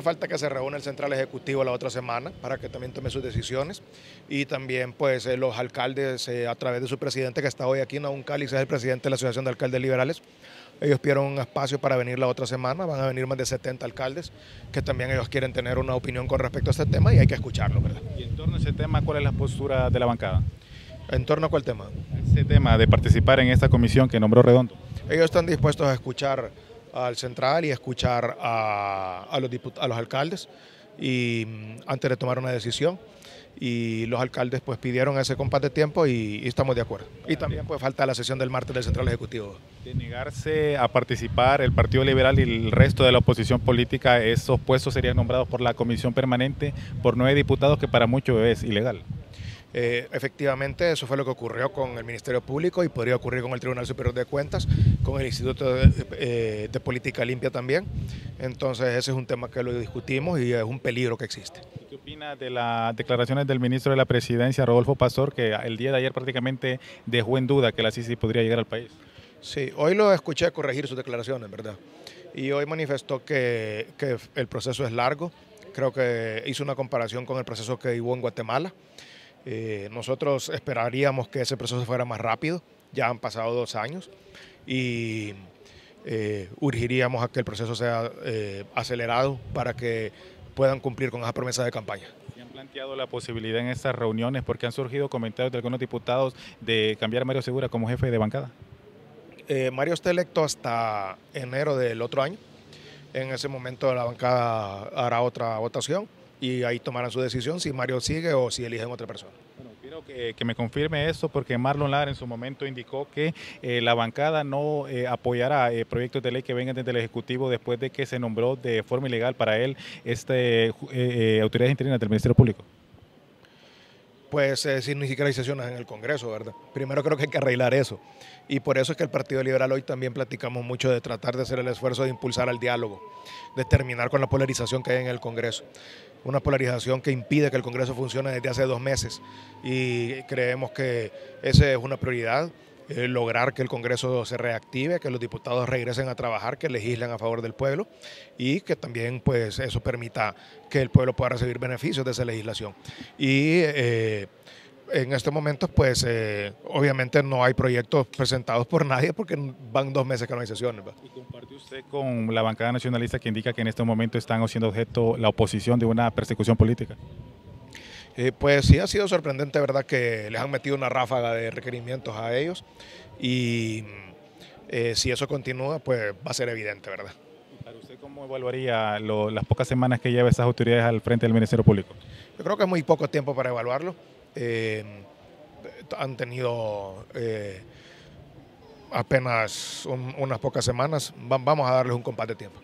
Falta que se reúna el Central Ejecutivo la otra semana para que también tome sus decisiones y también pues eh, los alcaldes eh, a través de su presidente que está hoy aquí, Naun Calix, es el presidente de la Asociación de Alcaldes Liberales. Ellos pidieron un espacio para venir la otra semana, van a venir más de 70 alcaldes que también ellos quieren tener una opinión con respecto a este tema y hay que escucharlo, ¿verdad? Y en torno a ese tema, ¿cuál es la postura de la bancada? ¿En torno a cuál tema? Ese tema de participar en esta comisión que nombró Redondo. Ellos están dispuestos a escuchar al central y escuchar a, los, a los alcaldes y mm, antes de tomar una decisión y los alcaldes pues pidieron ese compás de tiempo y, estamos de acuerdo. Y también pues falta la sesión del martes del Central Ejecutivo. De negarse a participar el Partido Liberal y el resto de la oposición política, esos puestos serían nombrados por la Comisión Permanente por nueve diputados que para muchos es ilegal. Eh, efectivamente, eso fue lo que ocurrió con el Ministerio Público y podría ocurrir con el Tribunal Superior de Cuentas, con el Instituto de, eh, Política Limpia también. Entonces, ese es un tema que lo discutimos y es un peligro que existe. ¿Qué opina de las declaraciones del ministro de la Presidencia, Rodolfo Pastor, que el día de ayer prácticamente dejó en duda que la CICI podría llegar al país? Sí, hoy lo escuché corregir sus declaraciones, ¿verdad? Y hoy manifestó que, que el proceso es largo. Creo que hizo una comparación con el proceso que hubo en Guatemala. Eh, nosotros esperaríamos que ese proceso fuera más rápido, ya han pasado dos años y eh, urgiríamos a que el proceso sea eh, acelerado para que puedan cumplir con esa promesa de campaña. ¿Se han planteado la posibilidad en estas reuniones porque han surgido comentarios de algunos diputados de cambiar a Mario Segura como jefe de bancada? Mario está electo hasta enero del otro año. En ese momento la bancada hará otra votación y ahí tomarán su decisión si Mario sigue o si eligen otra persona. Bueno, quiero que, me confirme eso porque Marlon Lara en su momento indicó que eh, la bancada no eh, apoyará eh, proyectos de ley que vengan desde el Ejecutivo después de que se nombró de forma ilegal para él este, autoridades interinas del Ministerio Público pues si ni siquiera hay sesiones en el Congreso, ¿verdad? Primero creo que hay que arreglar eso. Y por eso es que el Partido Liberal hoy también platicamos mucho de tratar de hacer el esfuerzo de impulsar al diálogo, de terminar con la polarización que hay en el Congreso una polarización que impide que el Congreso funcione desde hace dos meses y creemos que esa es una prioridad, eh, lograr que el Congreso se reactive, que los diputados regresen a trabajar, que legislen a favor del pueblo y que también pues eso permita que el pueblo pueda recibir beneficios de esa legislación. Y eh, en este momento, pues eh, obviamente no hay proyectos presentados por nadie porque van dos meses que no hay sesiones. ¿Y comparte usted con la bancada nacionalista que indica que en este momento están siendo objeto la oposición de una persecución política? Eh, pues sí ha sido sorprendente, ¿verdad?, que les han metido una ráfaga de requerimientos a ellos y eh, si eso continúa, pues va a ser evidente, ¿verdad? para usted cómo evaluaría las pocas semanas que lleva esas autoridades al frente del Ministerio Público? Yo creo que es muy poco tiempo para evaluarlo. Eh, han tenido eh, apenas unas pocas semanas. vamos a darles un compás de tiempo.